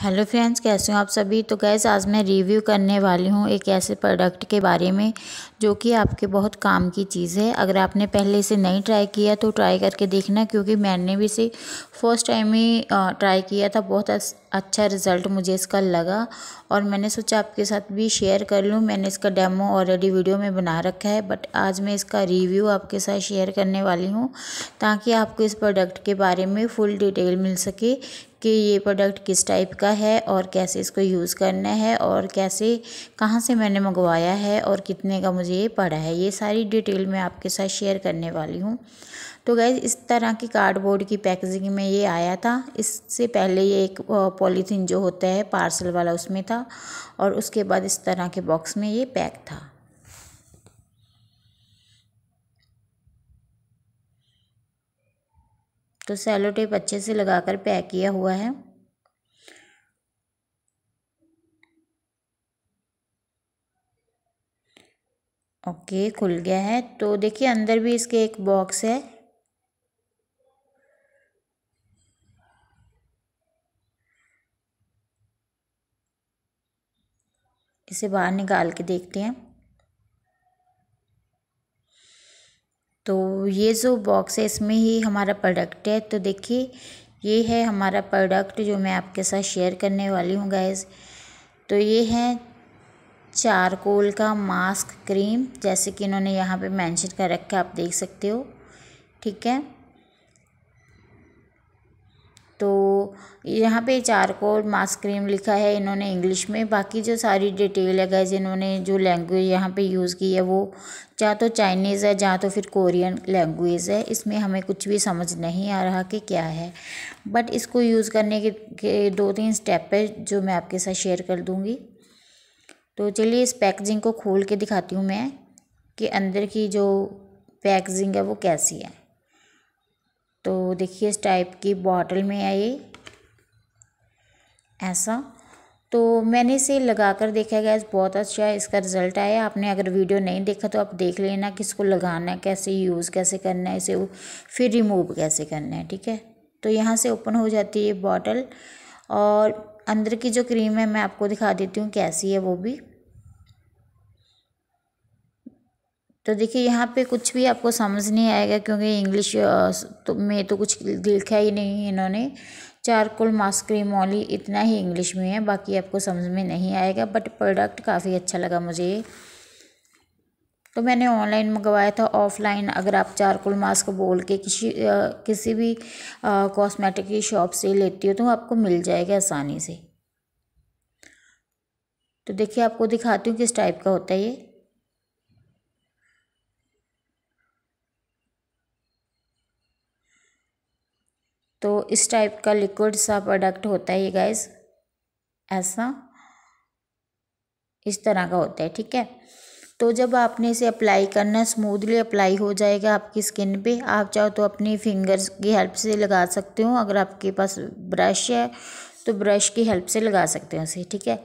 Hello friends, कैसे हो आप सभी? तो गैस आज मैं रिव्यू करने वाली हूँ एक ऐसे प्रोडक्ट के बारे में, जो कि आपके बहुत काम की चीज़ है। अगर आपने पहले इसे नहीं ट्राई किया तो ट्राई करके देखना, क्योंकि मैंने भी इसे फ़र्स्ट टाइम ही ट्राई किया था। बहुत अच्छा रिज़ल्ट मुझे इसका लगा और मैंने सोचा आपके साथ भी शेयर कर लूँ। मैंने इसका डेमो ऑलरेडी वीडियो में बना रखा है बट आज मैं इसका रिव्यू आपके साथ शेयर करने वाली हूँ, ताकि आपको इस प्रोडक्ट के बारे में फुल डिटेल मिल सके। कि ये प्रोडक्ट किस टाइप का है और कैसे इसको यूज़ करना है और कैसे, कहाँ से मैंने मंगवाया है और कितने का मुझे ये पड़ा है, ये सारी डिटेल मैं आपके साथ शेयर करने वाली हूँ। तो गैस इस तरह की कार्डबोर्ड की पैकेजिंग में ये आया था। इससे पहले ये एक पॉलीथीन जो होता है पार्सल वाला उसमें था और उसके बाद इस तरह के बॉक्स में ये पैक था। तो सेलो टेप अच्छे से लगाकर पैक किया हुआ है। ओके, खुल गया है। तो देखिए, अंदर भी इसके एक बॉक्स है। इसे बाहर निकाल के देखते हैं। तो ये जो बॉक्स है, इसमें ही हमारा प्रोडक्ट है। तो देखिए, ये है हमारा प्रोडक्ट जो मैं आपके साथ शेयर करने वाली हूँ गैस तो ये है चारकोल का मास्क क्रीम जैसे कि इन्होंने यहाँ पे मेंशन कर रखा है, आप देख सकते हो। ठीक है तो यहाँ पे चारकोल मास्क क्रीम लिखा है इन्होंने इंग्लिश में। बाकी जो सारी डिटेल है गैस इन्होंने जो लैंग्वेज यहाँ पे यूज़ की है वो चाहे तो चाइनीज़ है या तो फिर कोरियन लैंग्वेज है। इसमें हमें कुछ भी समझ नहीं आ रहा कि क्या है। बट इसको यूज़ करने के, के दो तीन स्टेप है जो मैं आपके साथ शेयर कर दूँगी। तो चलिए इस पैकेजिंग को खोल के दिखाती हूँ मैं कि अंदर की जो पैकेजिंग है वो कैसी है। तो देखिए इस टाइप की बॉटल में है ये। ऐसा। तो मैंने इसे लगा कर देखा गया बहुत अच्छा है, इसका रिज़ल्ट आया। आपने अगर वीडियो नहीं देखा तो आप देख लेना कि इसको लगाना है, कैसे यूज़ कैसे करना है, इसे फिर रिमूव कैसे करना है, ठीक है? तो यहाँ से ओपन हो जाती है बॉटल और अंदर की जो क्रीम है, मैं आपको दिखा देती हूँ कैसी है वो भी। तो देखिए, यहाँ पे कुछ भी आपको समझ नहीं आएगा क्योंकि इंग्लिश तो में तो कुछ लिखा ही नहीं इन्होंने। चारकोल मास्क क्रीम ऑली इतना ही इंग्लिश में है बाकी आपको समझ में नहीं आएगा बट प्रोडक्ट काफ़ी अच्छा लगा मुझे। तो मैंने ऑनलाइन मंगवाया था ऑफलाइन अगर आप चारकोल मास्क बोल के किसी आ, किसी भी कॉस्मेटिक की शॉप से लेती हो तो आपको मिल जाएगा आसानी से। तो देखिए आपको दिखाती हूँ किस टाइप का होता है ये। तो इस टाइप का लिक्विड सा प्रोडक्ट होता है ये गाइस ऐसा इस तरह का होता है, ठीक है? तो जब आपने इसे अप्लाई करना स्मूथली अप्लाई हो जाएगा आपकी स्किन पे, आप चाहो तो अपनी फिंगर्स की हेल्प से लगा सकते हो। अगर आपके पास ब्रश है तो ब्रश की हेल्प से लगा सकते हो इसे, ठीक है?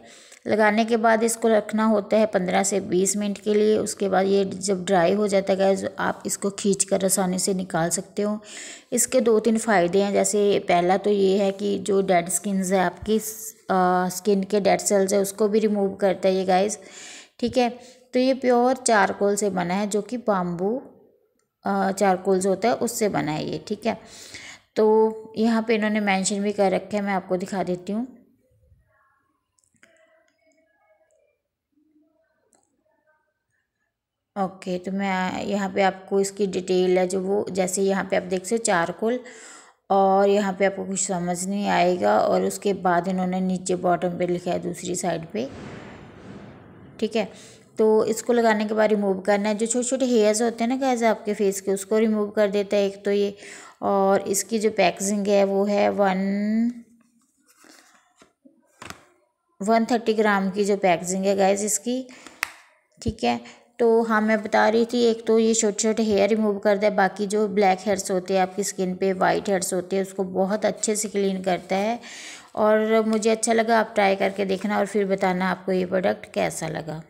लगाने के बाद इसको रखना होता है पंद्रह से बीस मिनट के लिए। उसके बाद ये जब ड्राई हो जाता है गैस आप इसको खींच कर आसानी से निकाल सकते हो। इसके दो तीन फ़ायदे हैं, जैसे पहला तो ये है कि जो डेड स्किन्स है, आपकी स्किन के डेड सेल्स है, उसको भी रिमूव करता है ये गाइस ठीक है? तो ये प्योर चारकोल से बना है, जो कि बाम्बू चारकोल होता है, उससे बना है ये। ठीक है? तो यहाँ पे इन्होंने मेंशन भी कर रखा है, मैं आपको दिखा देती हूँ। ओके तो मैं यहाँ पे आपको इसकी डिटेल है जो वो, जैसे यहाँ पे आप देख सकते चारकोल और यहाँ पे आपको कुछ समझ नहीं आएगा और उसके बाद इन्होंने नीचे बॉटम पे लिखा है दूसरी साइड पे। ठीक है? तो इसको लगाने के बाद रिमूव करना है। जो छोटे छोटे हेयर्स होते हैं ना कैसे आपके फेस के, उसको रिमूव कर देता है एक तो ये और इसकी जो पैकेजिंग है वो है वन वन थर्टी ग्राम की जो पैकेजिंग है गैस इसकी। ठीक है? तो हाँ मैं बता रही थी, एक तो ये छोटे छोटे हेयर रिमूव करता है बाकी जो ब्लैक हेयर्स होते हैं आपकी स्किन पे वाइट हेयर्स होते हैं, उसको बहुत अच्छे से क्लीन करता है। और मुझे अच्छा लगा, आप ट्राई करके देखना और फिर बताना आपको ये प्रोडक्ट कैसा लगा।